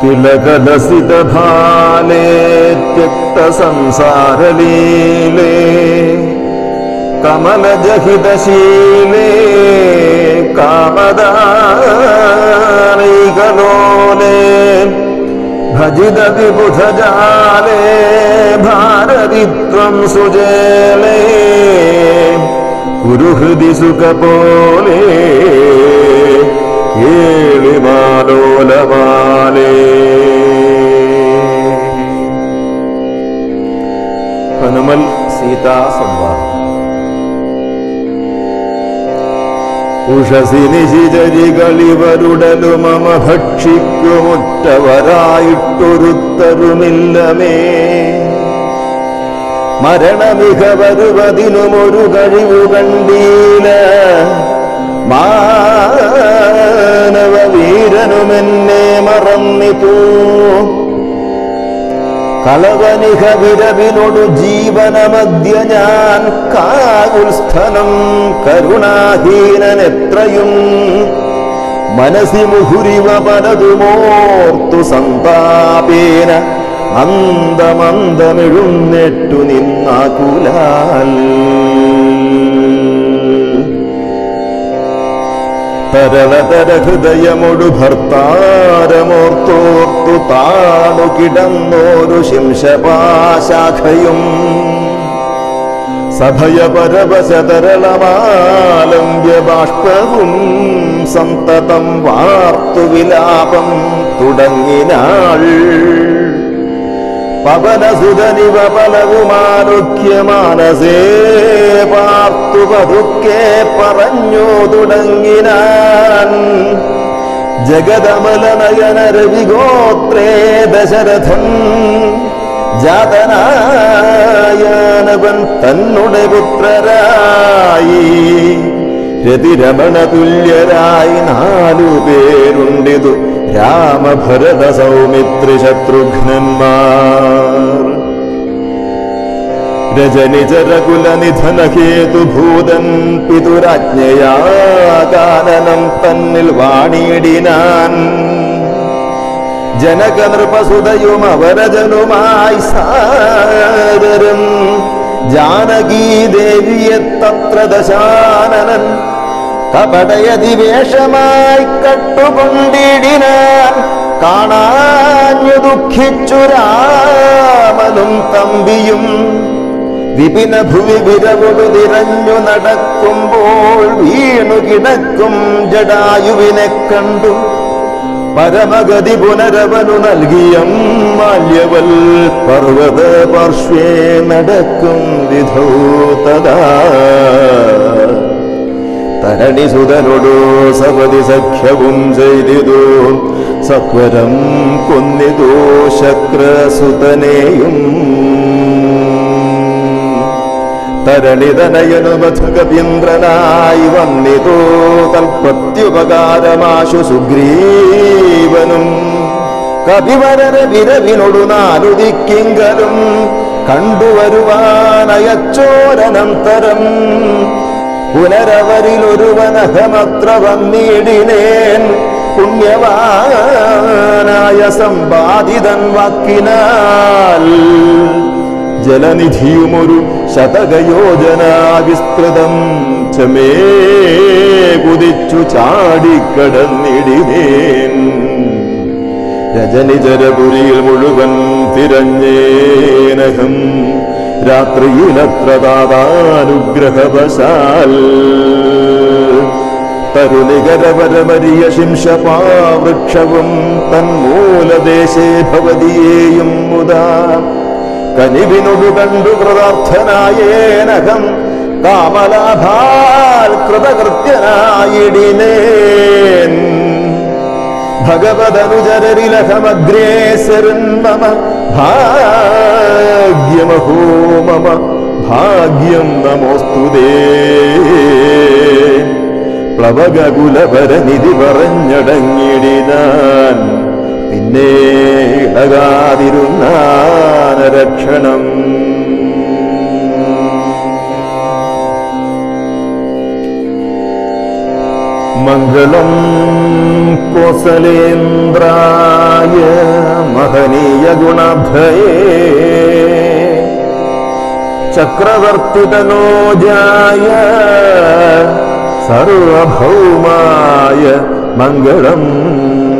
किलकदसित भाले त्यक्त संसार लीले। कमल जहित शीले कमलजहितशीले कामदानैकलोले विबुध जाले भारदित्वं सुजेले। गुरुहृदि सुखपोले കേളിമാലോലമാലേ ഹനുമൽ സീതാ സംവാദം. ഉഷസി നിശിചരികളിവരുടലു മമ ഭക്ഷിക്കുമുറ്റവരായിട്ടൊരുത്തരുമില്ലമേ. മരണമിക വരുവതിനുമൊരു കഴിവു കണ്ടീല മാനവ വീരനുമെന്നെ മറന്നിട്ടു. കളവനിക വിരവിനൊടു ജീവനമദ്യ ഞാൻ കാകുൽസ്ഥനം കരുണാഹീനനെത്രയും. മനസി മുഹുരിവ പലതുമോർത്തു സന്താപേന മന്ദമന്ദമെഴുന്നെട്ടു നിന്നാകുലാൽ. തരളതര ഹൃദയമൊടു ഭർത്താരമോർത്തോർത്തു താണു കിടന്നോരു ശിംശപാശാഖയും. സഭയ പരവശതരളമാലംബ്യ ബാഷ്പവും സന്തതം വാർത്തു വിലാപം തുടങ്ങിനാൾ പവനസുതനിവ പലവുമാരോഗ്യ മാനസേ പാർത്തു പതുക്കെ പറഞ്ഞു തുടങ്ങിനാൻ. ജഗതമലനയന രവിഗോത്രേ ദശരഥൻ ജാതനായാനവൻ തന്നെ പുത്രരായി. രതിരമണ തുല്യരായി നാലു പേരുണ്ടിതു രാമഭരത സൗമിത്രി ശത്രുഘ്നന്മാർ രജനിചരകുലനിധന ഹേതുഭൂതൻ പിതുരാജ്ഞയാ കാനനം തന്നിൽ വാണിയിടിനാൻ. ജനകനൃപസുതയുമവരജനുമായി നൃപസുതയും അവരജനുമായി സാദരം ജാനകീ ദേവിയെ തത്ര ദശാനനൻ കപടയതി വേഷമായി കട്ടുകൊണ്ടിടിനാൻ. കാണാഞ്ഞു ദുഃഖിച്ചു രാമനും തമ്പിയും വിപിന ഭുവി വിരവുടു നിറഞ്ഞു നടക്കുമ്പോൾ വീണു കിടക്കും ജടായുവിനെ കണ്ടു. പരമഗതി പുനരവനു നൽകിയ മാല്യവൽ പർവത പാർശ്വേ നടക്കും വിധോ തദാ തരണിസുതനൊടു സപതി സഖ്യവും ചെയ്തിതു. സത്വരം കൊന്നിതു ശക്രസുതനെയും തരളിതനയനു മധുഗവീന്ദ്രനായി വന്നിതു. തൽപ്രത്യുപകാരമാശു സുഗ്രീവനും. കവിവരന വിരവിനൊടു നാലുദിക്കിങ്കലും. കണ്ടുവരുവാനയച്ചോരനന്തരം. പുനരവരിലൊരുവനഹമത്ര വന്നിടിനേൻ. പുണ്യവാനായ സമ്പാദിതൻ വാക്കിനാൽ. ജലനിധിയുമൊരു ശതകയോജന വിസ്തൃതം ചമേ കുതിച്ചു ചാടിക്കടന്നിടിനേൻ. രജനിജരപുരിയിൽ മുഴുവൻ തിരഞ്ഞേനഹം രാത്രിയിലത്ര താതാനുഗ്രഹവശാൽ തരുനികരവരമരിയ ശിംശപാവൃക്ഷവും തന്മൂലദേശേ ഭവതിയേയും മുതാ കനിവിനൊടു കണ്ടു കൃതാർത്ഥനായേനകം കാമലാഭാൽ കൃതകൃത്യനായിടിനേൻ. ഭാഗ്യമഹോ മമ ഭാഗ്യം നമോസ്തുതേ പ്ലവകുലപരനിധി പറഞ്ഞടങ്ങിടിനാൻ. പിന്നെ ഇളകാതിരുന്നാനരക്ഷണം रक्षणम्। मङ्गलम् कोसलेन्द्राय महनीयगुणभये। चक्रवर्तितनोजाय सर्वभौमाय मङ्गलम्।